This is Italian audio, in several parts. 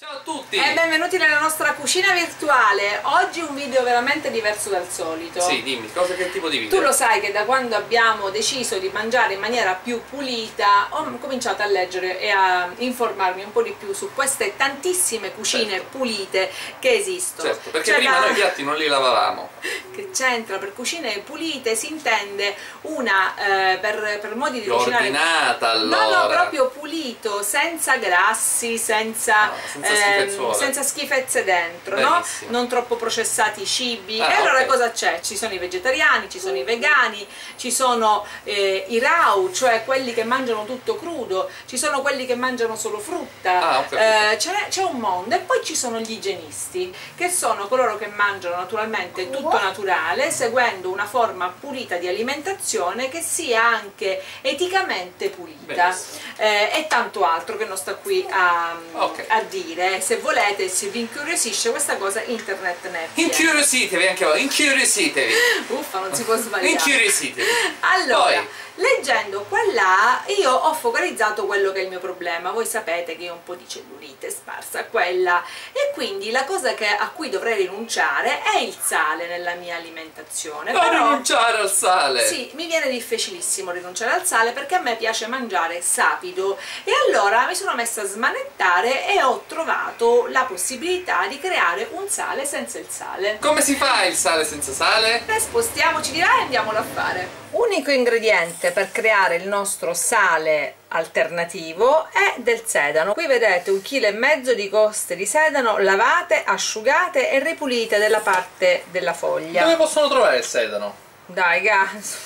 Ciao a tutti! E benvenuti nella nostra cucina virtuale. Oggi un video veramente diverso dal solito. Sì, dimmi, cosa che tipo di video? Tu lo sai che da quando abbiamo deciso di mangiare in maniera più pulita ho cominciato a leggere e a informarmi un po' di più su queste tantissime cucine Certo. pulite che esistono. Certo, perché prima noi i piatti non li lavavamo. che c'entra per cucine pulite si intende una eh, per, per modi di cucinare ordinata No, allora. no, proprio pulito, senza grassi, senza, No, senza ehm, schifezzuole. senza schifezze dentro, no? Non troppo processati i cibi. Ah, e allora ok. cosa c'è? Ci sono i vegetariani, ci sono i vegani, ci sono eh, i raw, cioè quelli che mangiano tutto crudo, ci sono quelli che mangiano solo frutta. Ah. Eh, c'è, un mondo e poi ci sono gli igienisti che sono coloro che mangiano naturalmente tutto naturale seguendo una forma pulita di alimentazione che sia anche eticamente pulita. Eh, e tanto altro che non sto qui a, Ok. a dire se volete se vi incuriosisce questa cosa internet ne è piena. Incuriositevi anche voi, incuriositevi. uffa non si può sbagliare Incuriositevi. allora, Poi. Leggendo qua e là, io ho focalizzato quello che è il mio problema. Voi sapete che io ho un po' di cellulite sparsa qua e là. E quindi la cosa che- a cui dovrei rinunciare è il sale nella mia alimentazione. Non Però, rinunciare al sale. sì, mi viene difficilissimo rinunciare al sale perché a me piace mangiare sapido. E allora mi sono messa a smanettare e ho trovato la possibilità di creare un sale senza il sale. Come si fa il sale senza sale? E spostiamoci di là e andiamolo a fare. Unico ingrediente per creare il nostro sale alternativo è del sedano. Qui vedete un chilo e mezzo di coste di sedano lavate, asciugate e ripulite della parte della foglia. Dove possono trovare il sedano? Dai, gas.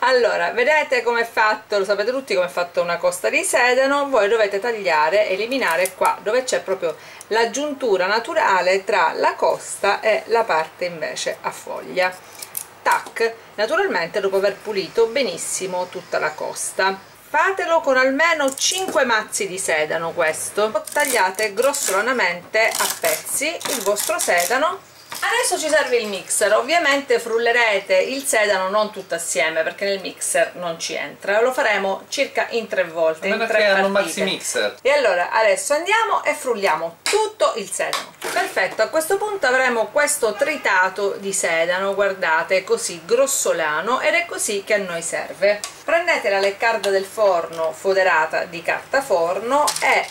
Allora, vedete come è fatto, lo sapete tutti come è fatta una costa di sedano, voi dovete tagliare, eliminare qua dove c'è proprio la giuntura naturale tra la costa e la parte invece a foglia. Tac, naturalmente dopo aver pulito benissimo tutta la costa. Fatelo con almeno 5 mazzi di sedano questo. Tagliate grossolanamente a pezzi il vostro sedano Adesso ci serve il mixer, ovviamente frullerete il sedano non tutto assieme perché nel mixer non ci entra, lo faremo circa in tre volte, in tre hanno un maxi mixer. E allora adesso andiamo e frulliamo tutto il sedano. Perfetto, a questo punto avremo questo tritato di sedano, guardate, così grossolano ed è così che a noi serve. Prendete la leccarda del forno foderata di carta forno e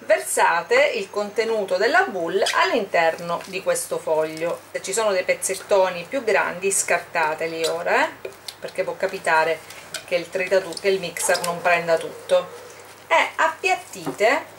versate il contenuto della boule all'interno di questo foglio. Se ci sono dei pezzettoni più grandi scartateli ora eh, perché può capitare che il, che il mixer non prenda tutto. E appiattite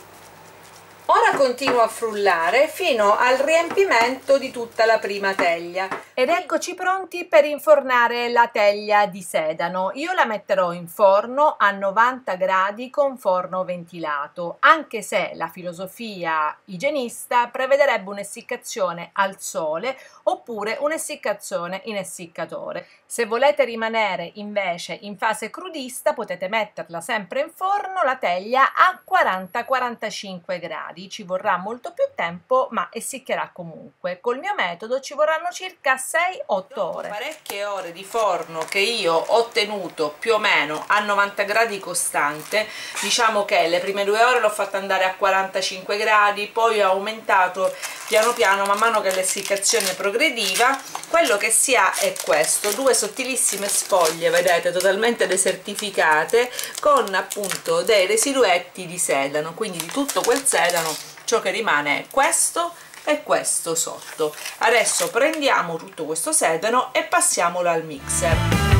Ora continuo a frullare fino al riempimento di tutta la prima teglia. Ed eccoci pronti per infornare la teglia di sedano. Io la metterò in forno a 90 gradi con forno ventilato, anche se la filosofia igienista prevederebbe un'essiccazione al sole oppure un'essiccazione in essiccatore. Se volete rimanere invece in fase crudista potete metterla sempre in forno la teglia a 40-45 gradi. Ci vorrà molto più tempo ma essiccherà comunque. Col mio metodo ci vorranno circa 6-8 ore. Parecchie ore di forno che io ho tenuto più o meno a 90 gradi costante. Diciamo che le prime due ore l'ho fatta andare a 45 gradi, poi ho aumentato piano piano man mano che l'essiccazione progrediva. Quello che si ha è questo, due sottilissime sfoglie, vedete, totalmente desertificate con appunto dei residuetti di sedano, quindi di tutto quel sedano ciò che rimane è questo e questo sotto. Adesso prendiamo tutto questo sedano e passiamolo al mixer.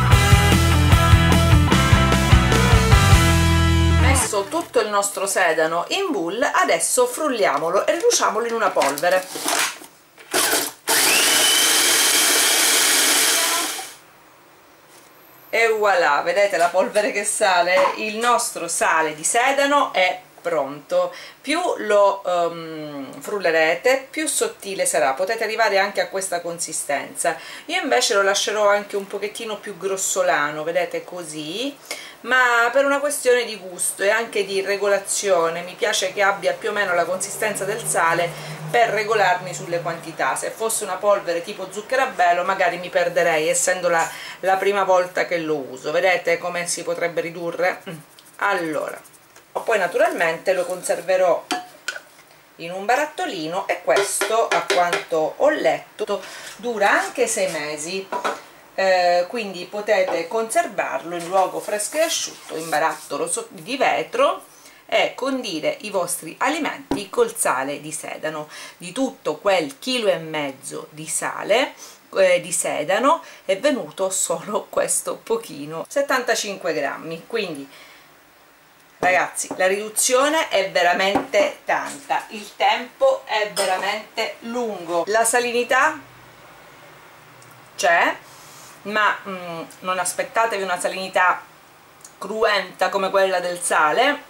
Messo tutto il nostro sedano in boule, adesso frulliamolo e riduciamolo in una polvere. E voilà, vedete la polvere che sale? Il nostro sale di sedano è pronto più lo um, frullerete più sottile sarà potete arrivare anche a questa consistenza io invece lo lascerò anche un pochettino più grossolano vedete così ma per una questione di gusto e anche di regolazione mi piace che abbia più o meno la consistenza del sale per regolarmi sulle quantità se fosse una polvere tipo zucchero a velo magari mi perderei essendo la, la prima volta che lo uso vedete come si potrebbe ridurre? Mm. allora poi naturalmente lo conserverò in un barattolino e questo a quanto ho letto dura anche sei mesi eh, quindi potete conservarlo in luogo fresco e asciutto in barattolo di vetro e condire i vostri alimenti col sale di sedano. Di tutto quel chilo e mezzo di sale eh, di sedano è venuto solo questo pochino 75 grammi. Quindi ragazzi la riduzione è veramente tanta. Il tempo è veramente lungo. La salinità c'è ma mh, mm, non aspettatevi una salinità cruenta come quella del sale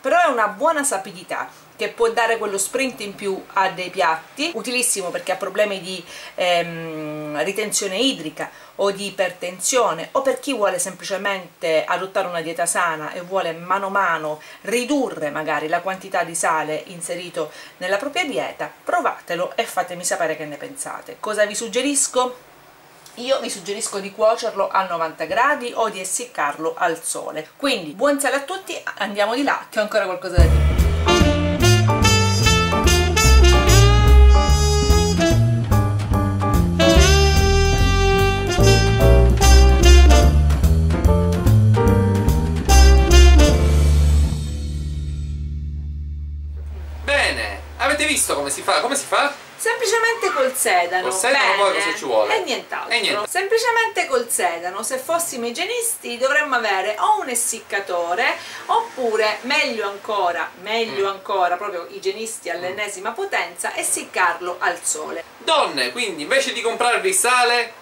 però è una buona sapidità che può dare quello sprint in più a dei piatti, utilissimo perché ha problemi di ehm, ritenzione idrica o di ipertensione o per chi vuole semplicemente adottare una dieta sana e vuole mano a mano ridurre magari la quantità di sale inserito nella propria dieta, provatelo e fatemi sapere che ne pensate. Cosa vi suggerisco? Io vi suggerisco di cuocerlo a 90 gradi o di essiccarlo al sole. Quindi buon sale a tutti andiamo di là. Che ho ancora qualcosa da dire si fa? Semplicemente col sedano. Col sedano Bene. poi cosa ci vuole? E nient'altro. E niente. Semplicemente col sedano. Se fossimo igienisti dovremmo avere o un essiccatore oppure meglio ancora, meglio Mm. ancora, proprio igienisti all'ennesima potenza, essiccarlo al sole. Donne, quindi invece di comprarvi sale,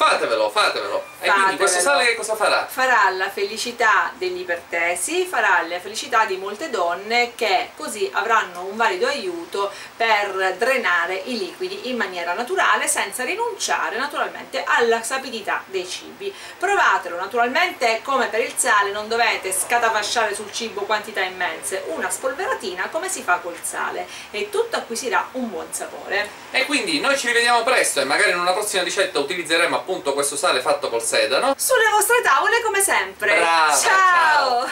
fatevelo, fatevelo. E quindi questo sale che cosa farà? Farà la felicità degli ipertesi, farà la felicità di molte donne che così avranno un valido aiuto per drenare i liquidi in maniera naturale senza rinunciare naturalmente alla sapidità dei cibi. Provatelo naturalmente come per il sale non dovete scatafasciare sul cibo quantità immense, una spolveratina come si fa col sale e tutto acquisirà un buon sapore. E quindi noi ci rivediamo presto e magari in una prossima ricetta utilizzeremo appunto questo sale fatto col sedano. Sulle vostre tavole come sempre. Brava, ciao. ciao.